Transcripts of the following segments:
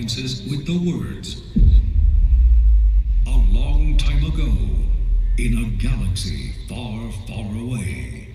audiences with the words A long time ago, in a galaxy far, far away.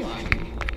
Everyone.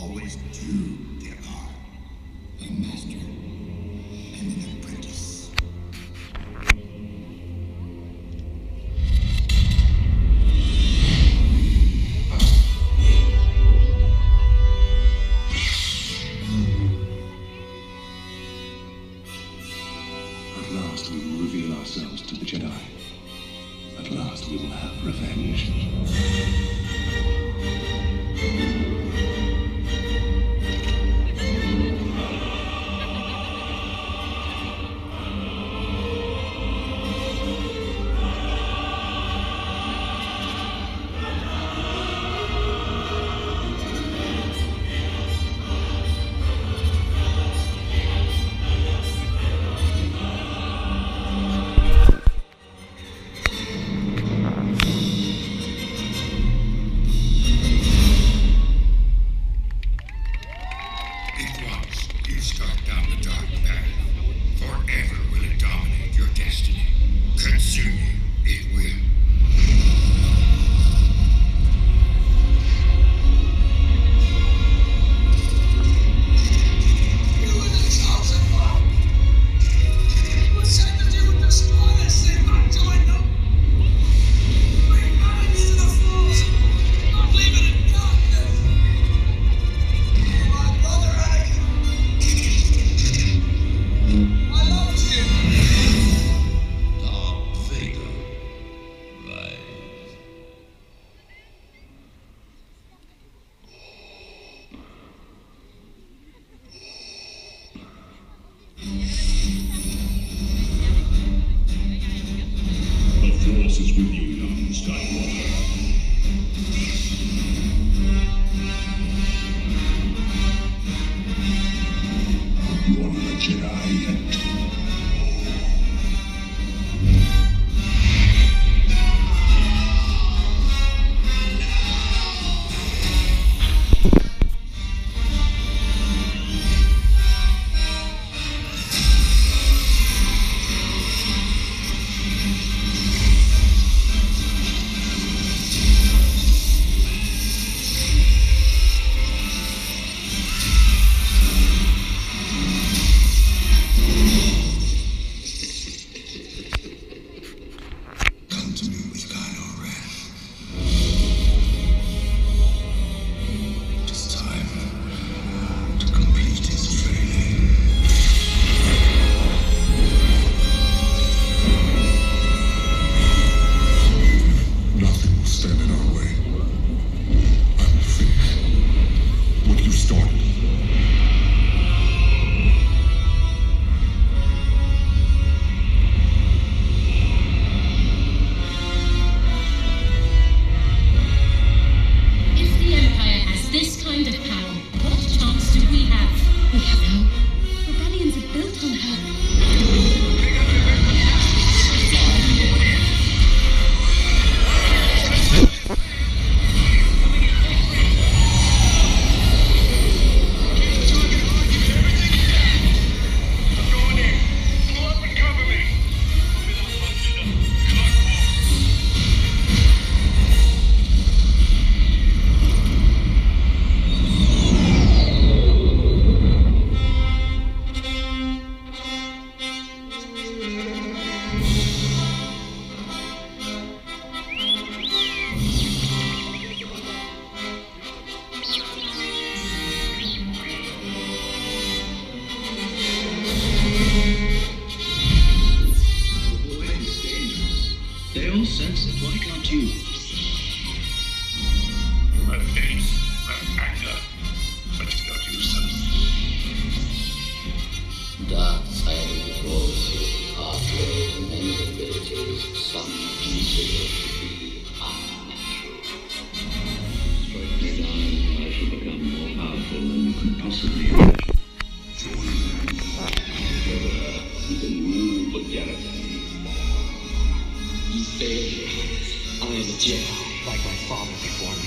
always two there are a master and an apprentice. At last we will reveal ourselves to the Jedi. At last we will have revenge. They all sense it like our tubes. Anger. But you Dark side many some consider to be unnatural. Strike I shall become more powerful than you could possibly Jedi, like my father before.